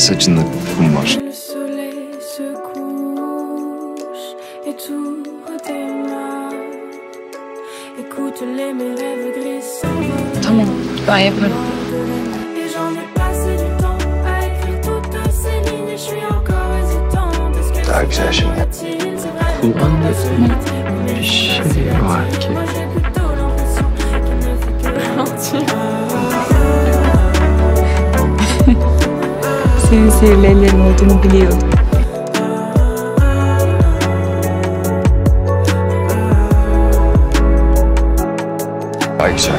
saçında kum var. Tamam, ben yaparım. Daha güzel şimdi. Şey. Kulağında bir şey var ki. senin sihirlerinin olduğunu biliyordum. Ayça.